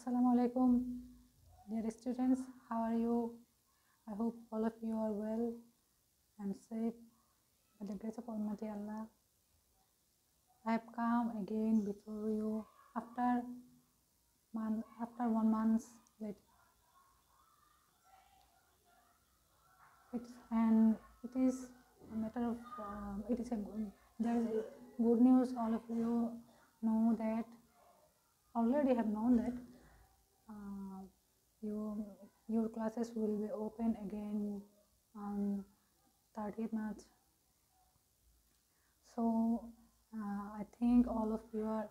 Assalamu alaikum, dear students. How are you? I hope all of you are well and safe by the grace of Almighty Allah. I have come again before you after month after one month late. It's and it is a matter of um, it is a there is good news. All of you know that already have known that uh, you your classes will be open again on 30th March. So uh, I think all of you are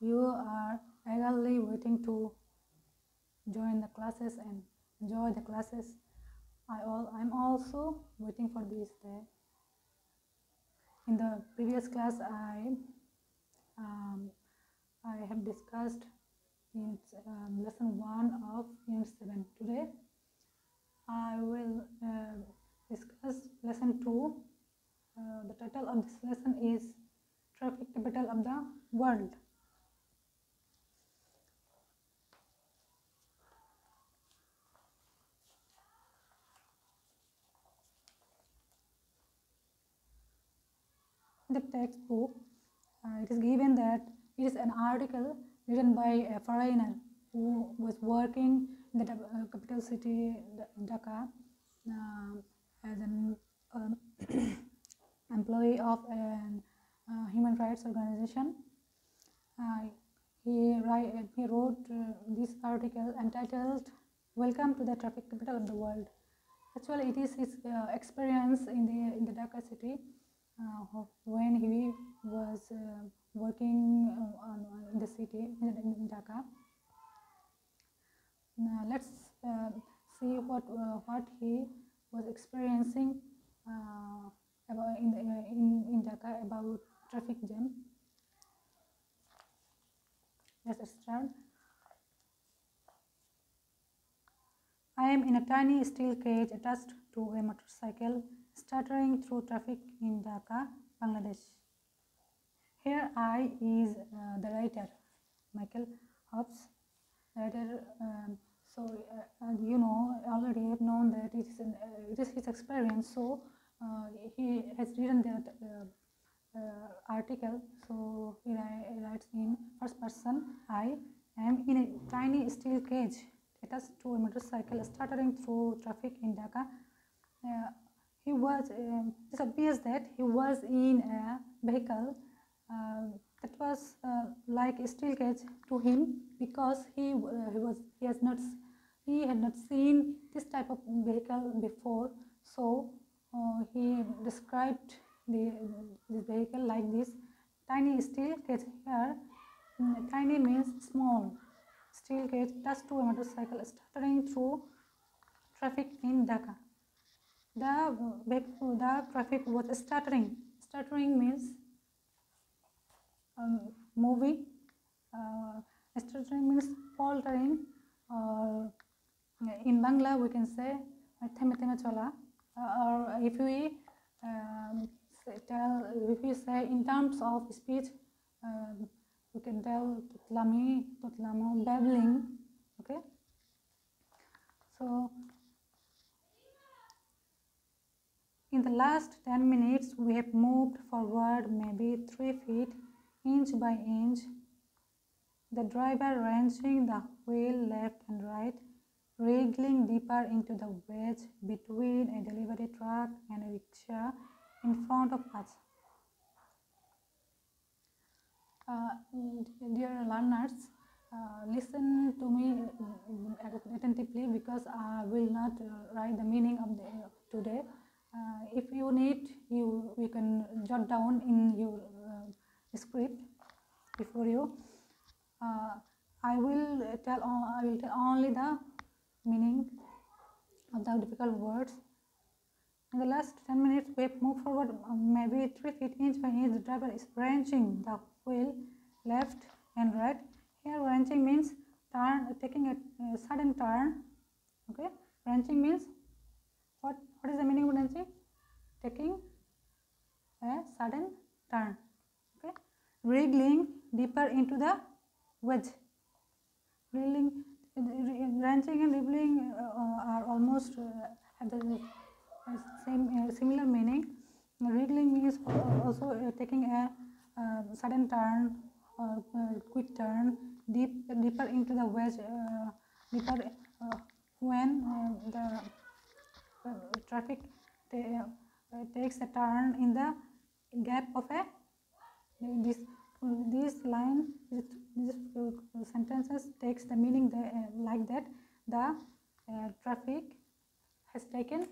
you are eagerly waiting to join the classes and enjoy the classes. I all I'm also waiting for this day. In the previous class, I um, I have discussed in um, lesson one of unit seven. Today, I will uh, discuss lesson two. Uh, the title of this lesson is Traffic Capital of the World. The textbook, uh, it is given that it is an article written by a foreigner who was working in the uh, capital city Dhaka uh, as an um, employee of an uh, human rights organization. Uh, he, write, he wrote this article entitled "Welcome to the Traffic Capital of the World." Actually, it is his uh, experience in the in the Dhaka city uh, when he was uh, working uh, on, in the city in, in Dhaka. Now let's uh, see what uh, what he was experiencing uh, about in, the, uh, in in Dhaka about traffic jam. Let's start. I am in a tiny steel cage attached to a motorcycle stuttering through traffic in Dhaka, Bangladesh. Here I is uh, the writer, Michael Hobbs. Writer, um, so uh, and you know already have known that it is, an, uh, it is his experience. So uh, he has written that uh, article. So he writes in first person. I am in a tiny steel cage attached to a motorcycle stuttering through traffic in Dhaka. Uh, he was um, it's obvious that he was in a vehicle uh, that was uh, like a steel cage to him because he uh, he was he has not he had not seen this type of vehicle before. So he described the this vehicle like this. Tiny steel cage here. Mm, tiny means small. Steel cage attached to a motorcycle stuttering through traffic in Dhaka. The the traffic was stuttering. Stuttering means um, moving. Uh, stuttering means faltering. Or in Bangla, we can say theme theme chola. Uh, or if we um, tell, if we say in terms of speech, um, we can tell tutlami, tutlamo, babbling. Okay. So In the last 10 minutes, we have moved forward maybe 3 feet, inch by inch. The driver wrenching the wheel left and right, wriggling deeper into the wedge between a delivery truck and a rickshaw in front of us. Uh, dear learners, uh, listen to me uh, attentively because I will not uh, write the meaning of the today. Uh, if you need, you you can jot down in your uh, script before you. Uh, I will tell I will tell only the meaning of the difficult words. In the last 10 minutes, we moved forward uh, maybe 3 feet inch by inch. The driver is wrenching the wheel left and right. Here, wrenching means turn, taking a, a sudden turn. Okay, wrenching means what? What is the meaning of wrenching? Taking a sudden turn. Wriggling deeper into the wedge. Riddling, ranching and riddling uh, are almost uh, the same uh, similar meaning. Wriggling means also uh, taking a uh, sudden turn or uh, quick turn deep deeper into the wedge deeper when uh, the traffic takes a turn in the gap of a this this line this, uh, sentences takes the meaning the, uh, like that. The uh, traffic has taken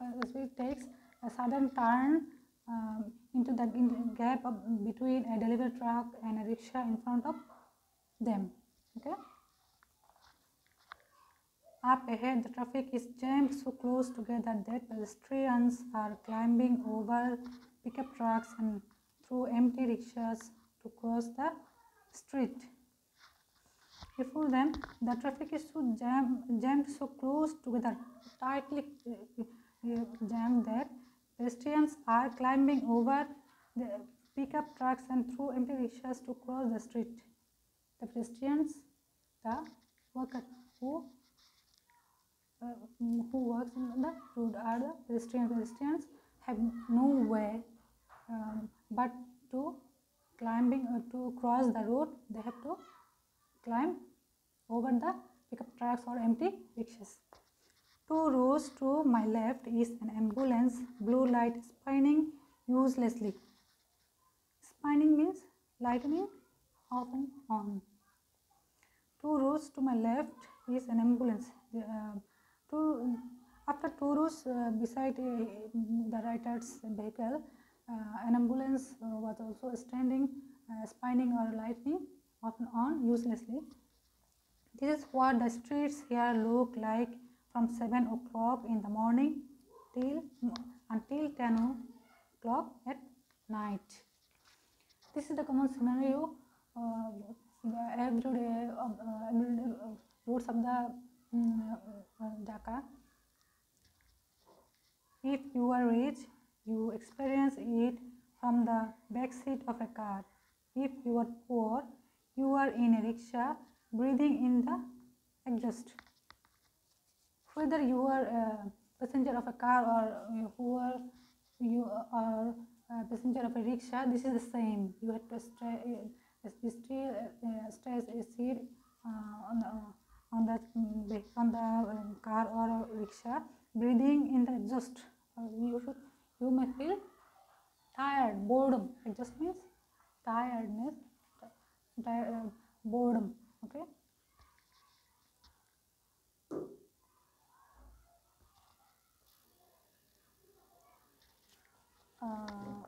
uh, takes a sudden turn um, into the the gap of, between a delivery truck and a rickshaw in front of them okay? Up ahead the traffic is jammed so close together that pedestrians are climbing over pickup trucks and through empty rickshaws to cross the street. Before them the traffic is so jam, jammed so close together tightly uh, uh, jammed that pedestrians are climbing over the pickup trucks and through empty rickshaws to cross the street. The pedestrians the worker who uh, who works in the road are the pedestrian pedestrians have no way um, but to climbing uh, to cross the road they have to climb over the pickup trucks or empty rickshaws. Two rows to my left is an ambulance blue light spinning uselessly. Spinning means lightning off and on. Two rows to my left is an ambulance. Uh, two after two rows uh, beside uh, the writer's vehicle an ambulance uh, was also standing uh, spinning or lightning off and on uselessly this is what the streets here look like from 7 o'clock in the morning till until 10 o'clock at night this is the common scenario uh, everyday uh, uh, roads of the um, uh, Dhaka. If you are rich, you experience it from the back seat of a car. If you are poor, you are in a rickshaw breathing in the exhaust. Whether you are a passenger of a car or who are you are a passenger of a rickshaw, this is the same. You have to stay, uh, uh, seat uh, on the on the on the um, car or rickshaw, breathing in the exhaust. You should you may feel tired, boredom. It just means tiredness, tired, uh, boredom. Okay. Uh,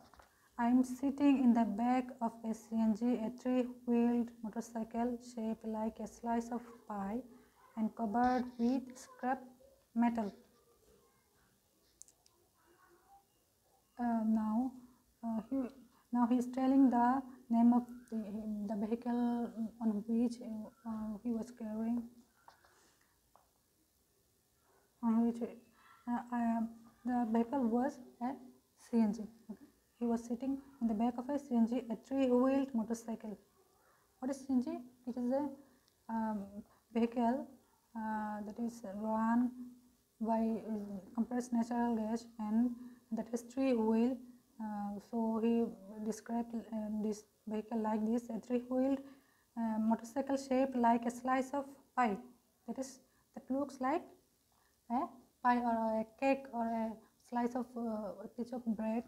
I am sitting in the back of a CNG, a three-wheeled motorcycle shaped like a slice of pie and covered with scrap metal. Now, uh, he, now he is telling the name of the, the vehicle on which uh, he was carrying, on which uh, I, the vehicle was a CNG. Okay. He was sitting in the back of a CNG, a three-wheeled motorcycle. What is CNG? It is a um, vehicle uh, that is run by uh, compressed natural gas and that is three-wheel. Uh, so he described uh, this vehicle like this: a three-wheeled uh, motorcycle shape like a slice of pie. That is that looks like a pie or a cake or a slice of uh, a piece of bread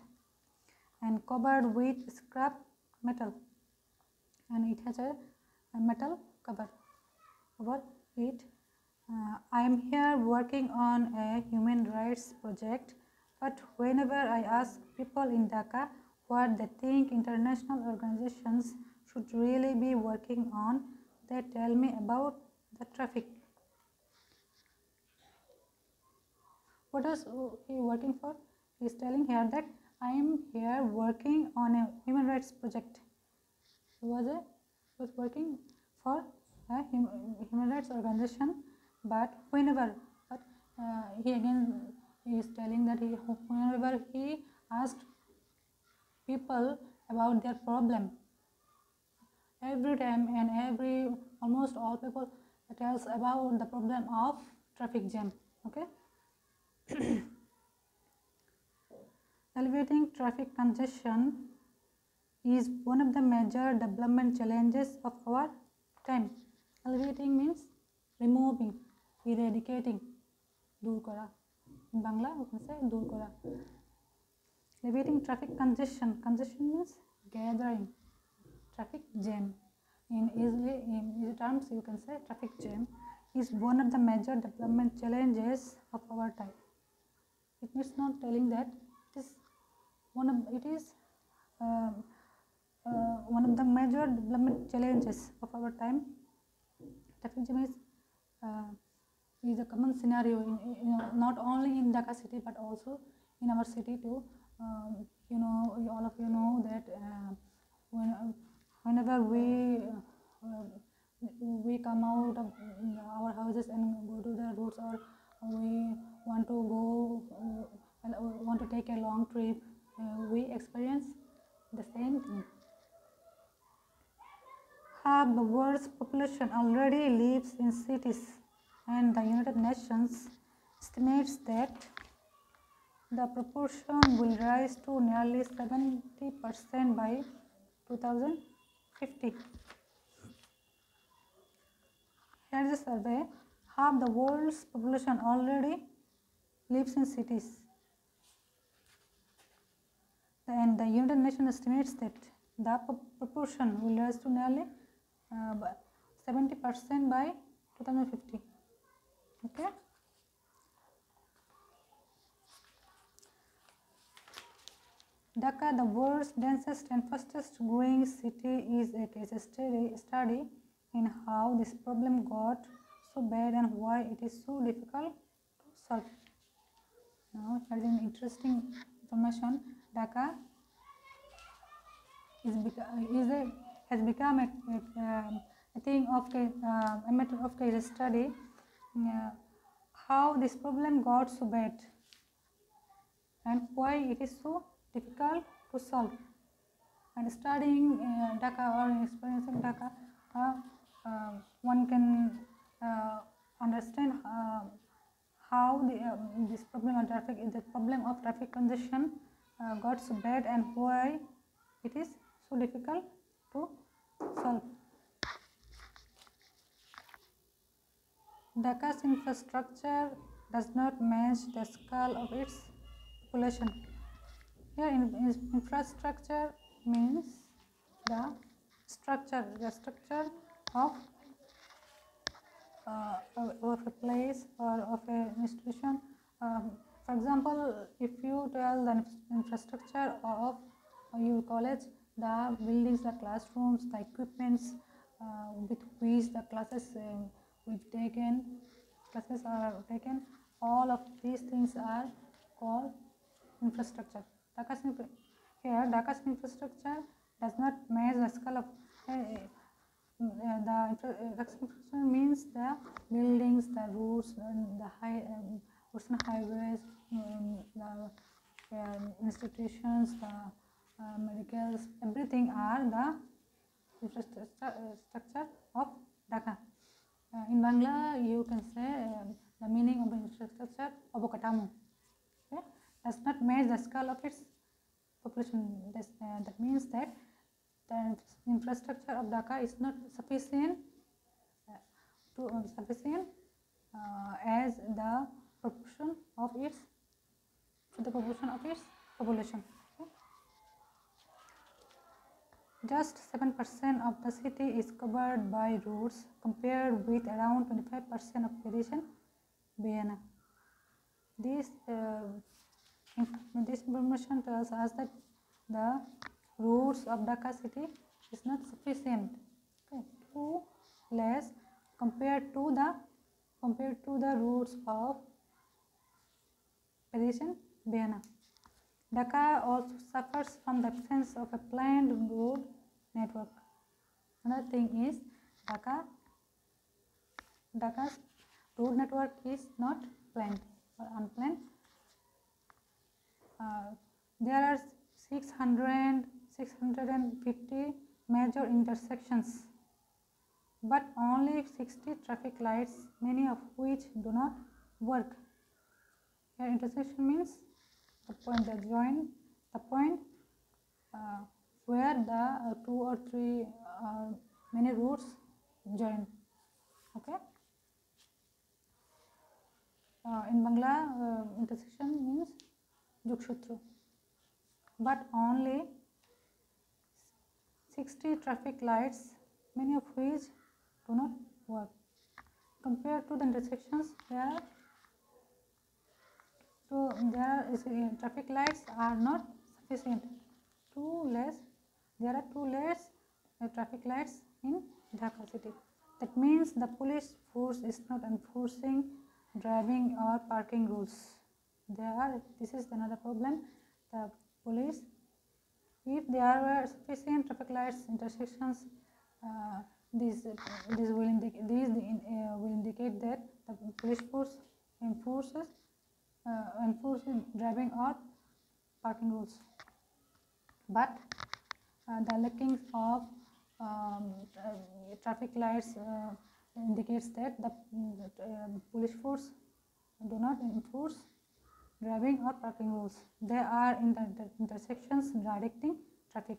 and covered with scrap metal and it has a, a metal cover over it. Uh, I am here working on a human rights project but whenever I ask people in Dhaka what they think international organizations should really be working on, they tell me about the traffic. What is he working for? He is telling here that I am here working on a human rights project. He was a was working for a human rights organization, but whenever but uh, he again he is telling that he whenever he asked people about their problem every time and every almost all people tells about the problem of traffic jam okay? Alleviating traffic congestion is one of the major development challenges of our time. Alleviating means removing eradicating दूर करा। in Bangla you can say Durkora. Alleviating traffic congestion. Congestion means gathering. Traffic jam. In easily in easy terms you can say traffic jam is one of the major development challenges of our time. It is not telling that it is one of it is um, uh, one of the major development challenges of our time. Traffic jam is uh, is a common scenario in, not only in Dhaka city but also in our city too. Um, you know, all of you know that uh, when, whenever we uh, we come out of our houses and go to the roads or we want to go uh, want to take a long trip, we experience the same thing. Half the world's population already lives in cities and the United Nations estimates that the proportion will rise to nearly 70% by 2050. Here is a survey. Half the world's population already lives in cities. And the United Nations estimates that the proportion will rise to nearly uh, 70% by 2050 okay Dhaka, the world's densest and fastest growing city, is a case study, in how this problem got so bad and why it is so difficult to solve. Now, here is an interesting information. Dhaka is, is a, has become a, a, a thing of a, uh, a matter of case study uh, how this problem got so bad and why it is so difficult to solve. And studying uh, Dhaka or experiencing Dhaka, uh, uh, one can understand how the, this problem of traffic, the problem of traffic congestion got so bad and why it is so difficult to solve. Dhaka's infrastructure does not match the scale of its population. Here, in, in infrastructure means the structure, the structure of uh, of a place or of an institution. Um, for example, if you tell the infrastructure of your college, the buildings, the classrooms, the equipments uh, with which the classes um, we've taken, classes are taken, all of these things are called infrastructure. Dhaka's here Dhaka's infrastructure does not match the scale of uh, uh, the infrastructure means the buildings, the roads, the high um, roads highways, um, the um, institutions, the uh, medicals, everything are the infrastructure of Dhaka. Uh, in Bangla, you can say uh, the meaning of infrastructure of Okatamu. Okay? Does not match the scale of its population. Uh, that means that the infrastructure of Dhaka is not sufficient to sufficient as the proportion of its the proportion of its population. Just 7% of the city is covered by roads compared with around 25% of Paris and Vienna. This, uh, this information tells us that the roads of Dhaka city is not sufficient, okay, too less compared to the compared to the roads of Paris and Vienna. Dhaka also suffers from the absence of a planned road network. Another thing is Dhaka, Dhaka's road network is not planned or unplanned. Uh, there are 600, 650 major intersections but only 60 traffic lights, many of which do not work. Here intersection means the point that join the point uh, where the two or three uh, many routes join. Okay. Uh, in Bangla, uh, intersection means Jugshutru, but only 60 traffic lights, many of which do not work. Compared to the intersections, there so there is uh, traffic lights are not sufficient. Two less, there are two less uh, traffic lights in Dhaka city. That means the police force is not enforcing driving or parking rules. There are, this is another problem. The police, if there were sufficient traffic lights intersections, uh, this this will indicate these uh, will indicate that the police force enforces uh, enforces driving or parking rules. But uh, the lacking of um, uh, traffic lights uh, indicates that the uh, police force do not enforce driving or parking rules. They are in the inter intersections directing traffic.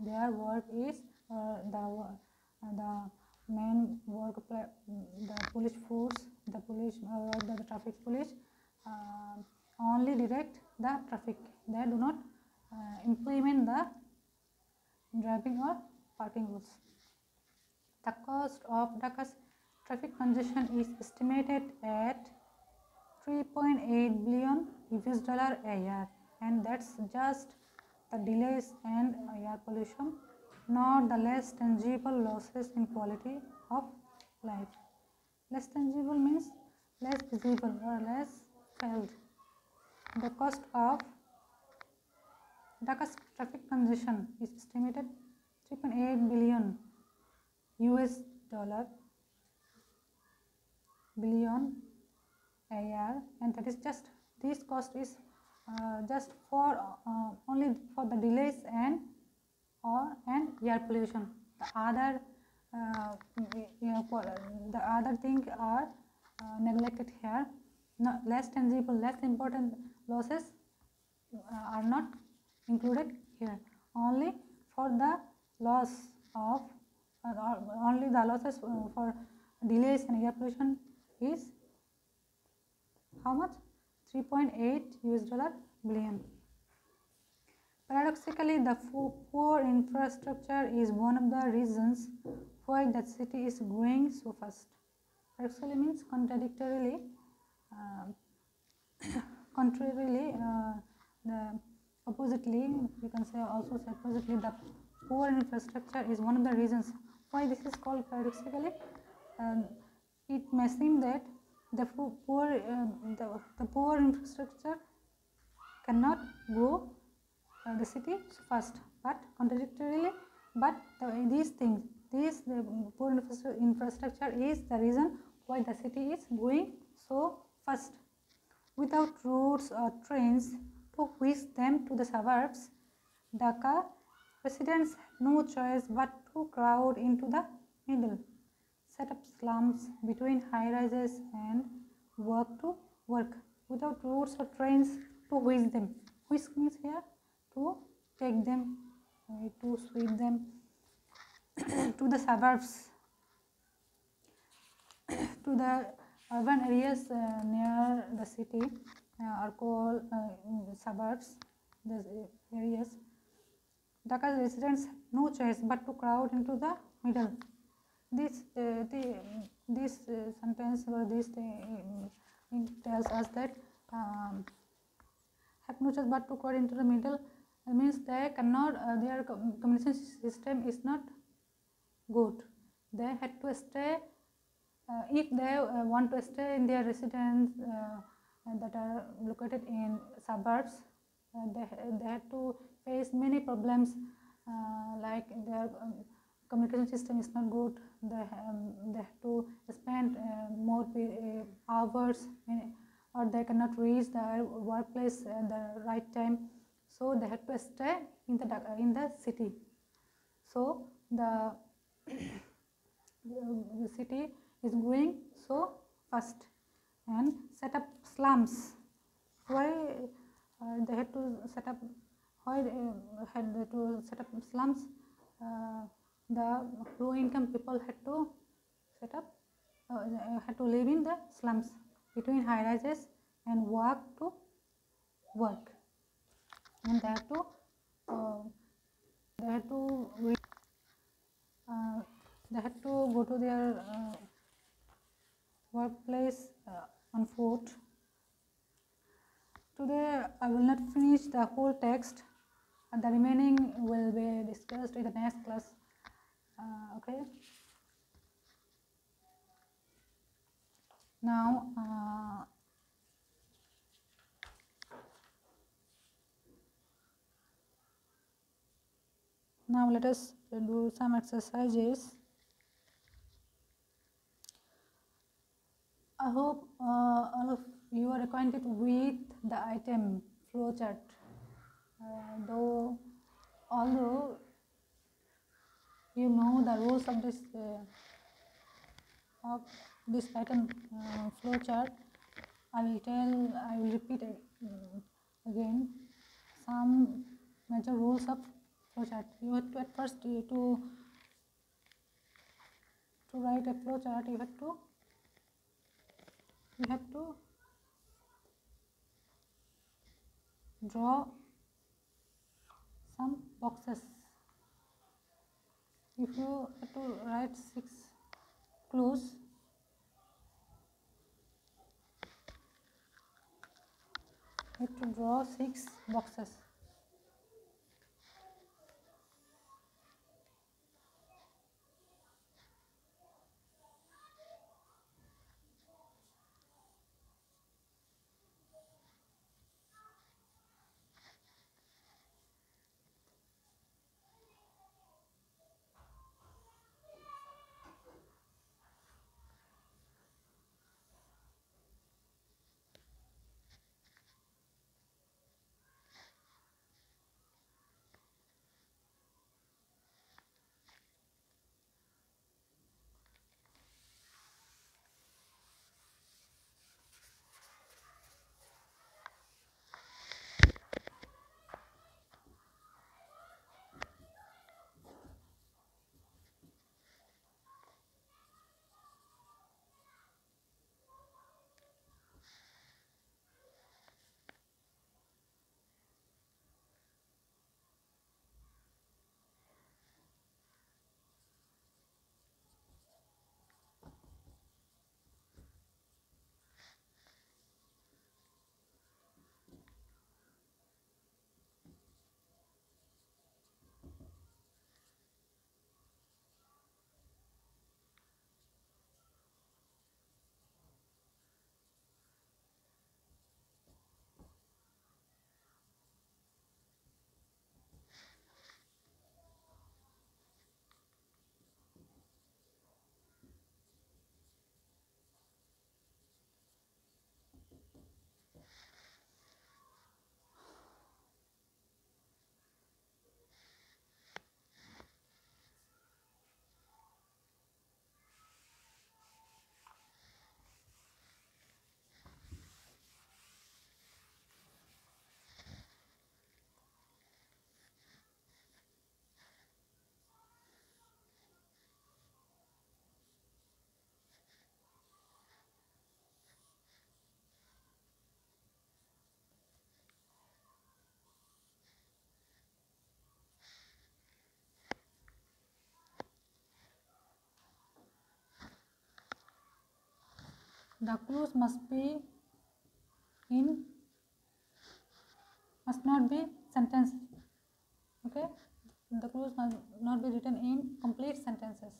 Their work is uh, the the main work the police force, the police uh, the traffic police uh, only direct the traffic. They do not uh, implement the driving or parking rules. The cost of Dhaka's traffic congestion is estimated at 3.8 billion US dollar a year and that's just the delays and air pollution not the less tangible losses in quality of life. Less tangible means less visible or less felt. The cost of Dhaka's traffic congestion is estimated 3.8 billion US dollar billion a year and that is just this cost is uh, just for uh, only for the delays and or and air pollution. The other uh, the other thing are neglected here. No, less tangible less important losses are not included here. Only for the loss of uh, only the losses for delays and air pollution is how much 3.8 US dollar billion Paradoxically, the poor infrastructure is one of the reasons why the city is growing so fast. Paradoxically means contradictorily, uh, contrarily, uh, the oppositely, you can say also say oppositely, the poor infrastructure is one of the reasons why this is called paradoxically. It may seem that the poor, uh, the, the poor infrastructure cannot grow uh, the city first but contradictorily but the, these things this the poor infrastructure is the reason why the city is going so fast. Without roads or trains to whisk them to the suburbs dhaka residents have no choice but to crowd into the middle set up slums between high rises and work to work without roads or trains to whisk them. Whisk means here to take them uh, to sweep them to the suburbs. To the urban areas uh, near the city uh, called uh, suburbs the areas. Dhaka residents no choice but to crowd into the middle this uh, the, this uh, sentence or this tells us that um, choice but to crowd into the middle means they cannot uh, their communication system is not good. They had to stay uh, if they uh, want to stay in their residence uh, that are located in suburbs they, they had to face many problems like their um, communication system is not good they, um, they have to spend more hours or they cannot reach their workplace at the right time so they had to stay in the in the city so the the, the city is growing so fast and set up slums. Why uh, they had to set up? Why uh, had to set up slums? Uh, the low income people had to set up uh, had to live in the slums between high rises and walk to work. And they had to uh, they had to uh, they had to go to their uh, workplace uh, on foot. Today i will not finish the whole text. The remaining will be discussed in the next class uh, okay. Now uh, now let us do some exercises. I hope uh, all of you are acquainted with the item flowchart. Uh, though although you know the rules of this uh, of this item uh, flowchart i will tell i will repeat it, uh, again some major rules of flowchart you have to at first you to to write a flowchart you have to you have to draw some boxes if you have to write six clues you have to draw six boxes the clues must be in must not be sentence okay? The clues must not be written in complete sentences.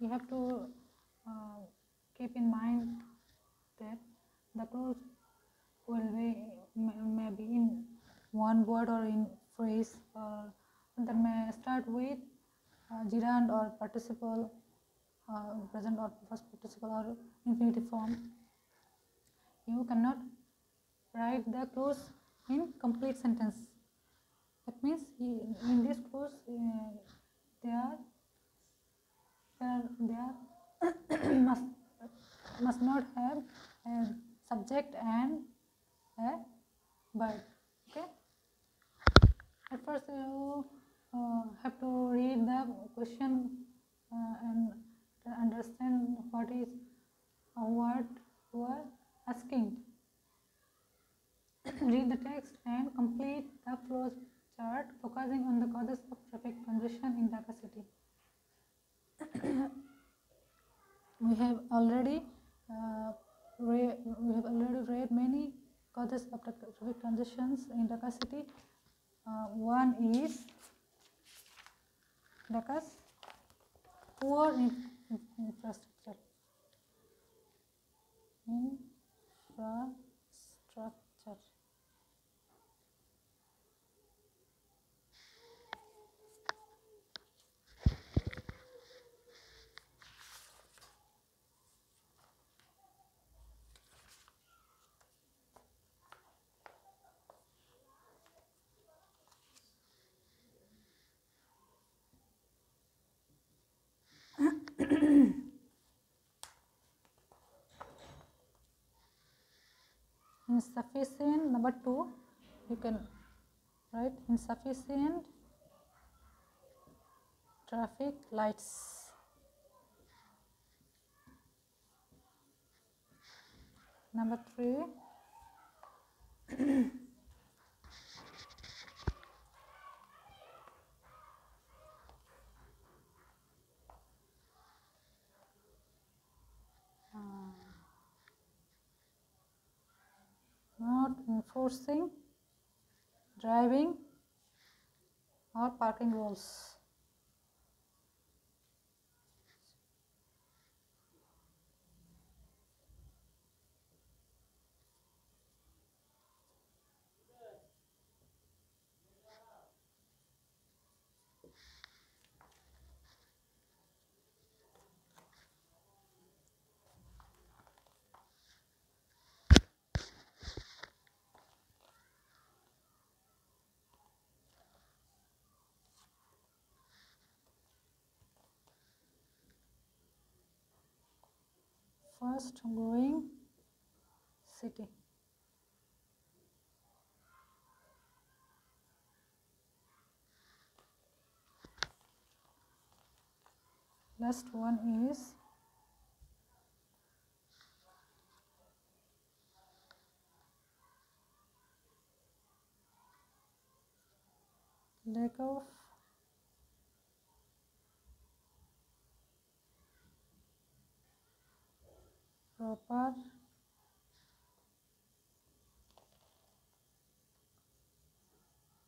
You have to uh, keep in mind that the clues will be may, may be in one word or in phrase or that may start with uh, gerund or participle uh, present or first participle or infinitive form. You cannot write the clause in complete sentence. That means in this clause uh, there there there must must not have a subject and a verb okay? At first you uh, have to read the question uh, and understand what is uh, what you are asking read the text and complete the flow chart focusing on the causes of traffic congestion in Dhaka city we have already uh, re- we have already read many causes of traffic congestions in Dhaka city. Uh, one is Dhaka's poor in- in- insufficient number 2 you can write insufficient traffic lights. Number 3 forcing driving or parking rules. First growing city. Last one is lack of proper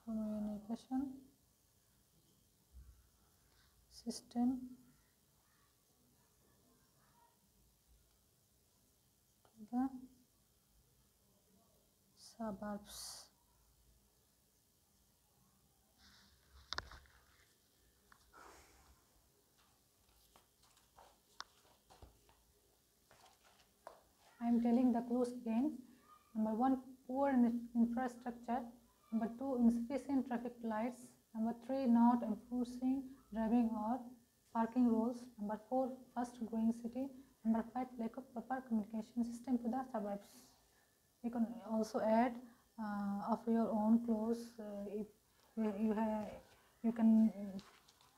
communication system to the suburbs. Am telling the clues again. Number one, poor infrastructure. Number two, insufficient traffic lights. Number three, not enforcing driving or parking rules. Number four, fast growing city. Number five, lack of proper communication system to the suburbs. You can also add uh, of your own clues uh, if you, you have you can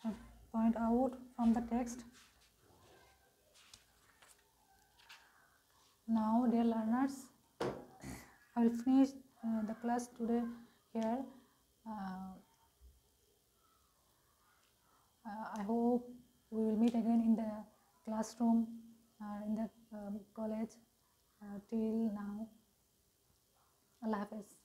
uh, point out from the text now dear learners i will finish uh, the class today here. Uh, uh, i hope we will meet again in the classroom uh, in the um, college uh, till now. Allah hafiz